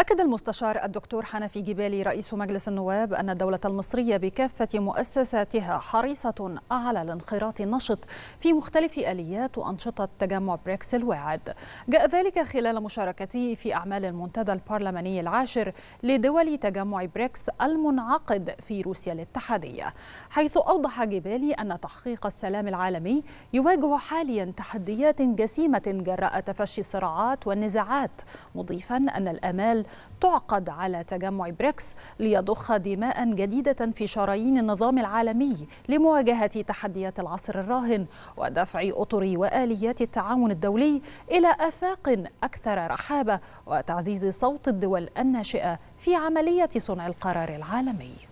أكد المستشار الدكتور حنفي جبالي رئيس مجلس النواب أن الدولة المصرية بكافة مؤسساتها حريصة على الانخراط النشط في مختلف آليات وأنشطة تجمع بريكس الواعد جاء ذلك خلال مشاركته في أعمال المنتدى البرلماني العاشر لدول تجمع بريكس المنعقد في روسيا الاتحادية حيث أوضح جبالي أن تحقيق السلام العالمي يواجه حاليا تحديات جسيمة جراء تفشي الصراعات والنزاعات مضيفا أن الأمال تعقد على تجمع بريكس ليضخ دماء جديدة في شرايين النظام العالمي لمواجهة تحديات العصر الراهن ودفع أطر وآليات التعاون الدولي إلى آفاق أكثر رحابة وتعزيز صوت الدول الناشئة في عملية صنع القرار العالمي.